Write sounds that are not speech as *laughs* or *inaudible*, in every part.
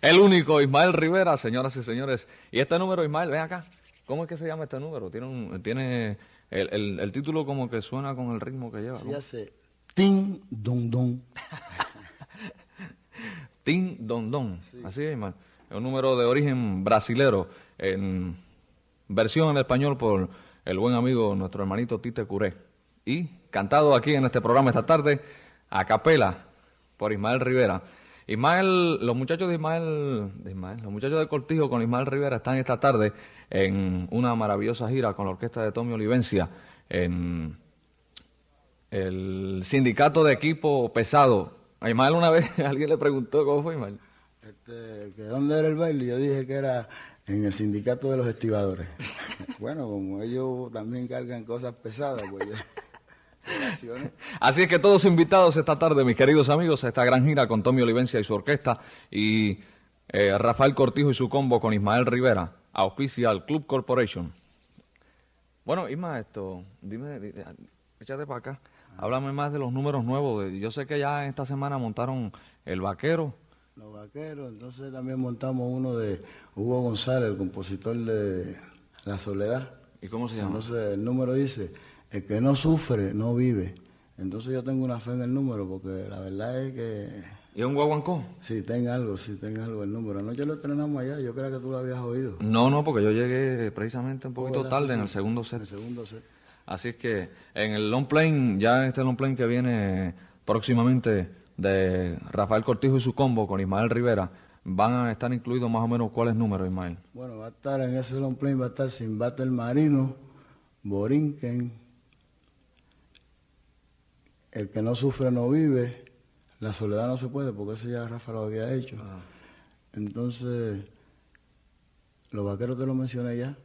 El único Ismael Rivera, señoras y señores. Y este número, Ismael, ven acá. ¿Cómo es que se llama este número? Tiene, un, tiene el, el, el título como que suena con el ritmo que lleva. Sí, ¿no? hace tin, don, don. *laughs* Tin Don Don. Así es, Ismael. Es un número de origen brasilero, en versión en español por el buen amigo, nuestro hermanito Tite Curé. Y cantado aquí en este programa esta tarde, a capela, por Ismael Rivera. Ismael, los muchachos de Ismael, de los muchachos de Cortijo con Ismael Rivera están esta tarde en una maravillosa gira con la orquesta de Tommy Olivencia en el sindicato de equipo pesado. A Ismael una vez *laughs* alguien le preguntó cómo fue Ismael. Este, que ¿Dónde era el baile? Yo dije que era en el sindicato de los estibadores. *laughs* bueno, como ellos también cargan cosas pesadas, pues *laughs* Así es que todos invitados esta tarde, mis queridos amigos, a esta gran gira con Tommy Olivencia y su orquesta y eh, Rafael Cortijo y su combo con Ismael Rivera, auspicia al Club Corporation. Bueno, Isma, esto, dime, di- échate para acá, háblame más de los números nuevos. de- Yo sé que ya esta semana montaron El Vaquero, Los vaqueros, entonces también montamos uno de Hugo González, el compositor de La Soledad. ¿y cómo se llama? Entonces el número dice, el que no sufre, no vive. Entonces yo tengo una fe en el número, porque la verdad es que ¿Y un guaguancó? sí, tenga algo, sí, tenga algo el número. Anoche lo estrenamos allá, yo creo que tú lo habías oído. No, no, porque yo llegué precisamente un poquito tarde Sí, en el segundo En set. el segundo set. Así es que en el long plane, ya este long plane que viene próximamente de Rafael Cortijo y su combo con Ismael Rivera, van a estar incluidos más o menos cuáles números, Ismael. Bueno, va a estar en ese long plane, va a estar Simbate el Marino, Borinquen, El que no sufre no vive, La soledad no se puede, porque eso ya Rafa lo había hecho. Entonces, los vaqueros te lo mencioné ya.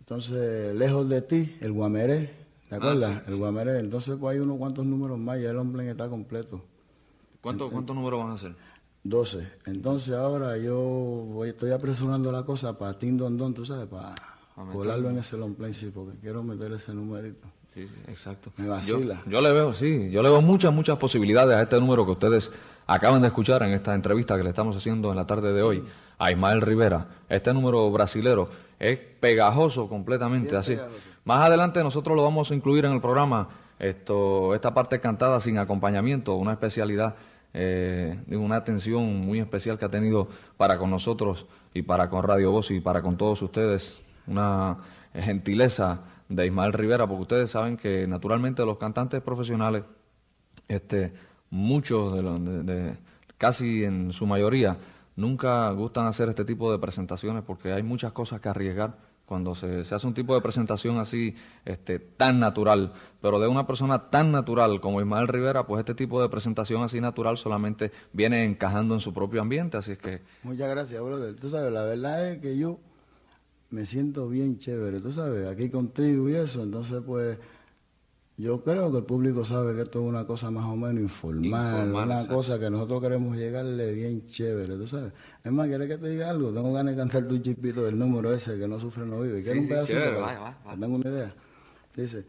Entonces, lejos de ti, el guameré, ¿te acuerdas? el guameré. Entonces, pues hay unos cuantos números más, ya el plane está completo. ¿Cuántos cuántos números van a hacer? 12. Entonces ahora yo voy, estoy apresurando la cosa para Tim Don Don, tú sabes, para meterlo. colarlo en ese long play, sí, porque quiero meter ese numerito. Sí, sí, exacto. Me Yo, vacila. yo le veo, sí, yo le veo muchas, muchas posibilidades a este número que ustedes acaban de escuchar en esta entrevista que le estamos haciendo en la tarde de hoy a Ismael Rivera. Este número brasilero es pegajoso completamente, así. pegajoso. Más adelante nosotros lo vamos a incluir en el programa, esto, esta parte cantada sin acompañamiento, una especialidad, eh, una atención muy especial que ha tenido para con nosotros y para con Radio Voz y para con todos ustedes, una gentileza de Ismael Rivera, porque ustedes saben que naturalmente los cantantes profesionales, este, muchos de los, de- casi en su mayoría, nunca gustan hacer este tipo de presentaciones porque hay muchas cosas que arriesgar cuando se, se hace un tipo de presentación así, este, tan natural, pero de una persona tan natural como Ismael Rivera, pues este tipo de presentación así natural solamente viene encajando en su propio ambiente, así es que Muchas gracias, brother. Tú sabes, la verdad es que yo me siento bien chévere, tú sabes, aquí contigo y eso, entonces pues yo creo que el público sabe que esto es una cosa más o menos informal, Informal, una cosa que nosotros queremos llegarle bien chévere, tú sabes. Es más, ¿quieres que te diga algo? Tengo ganas de cantar tu chipito del número ese, que no sufre no vive. ¿Quieres Sí, un sí, pedacito? chévere, para- vaya, vaya, tengo una idea. Dice,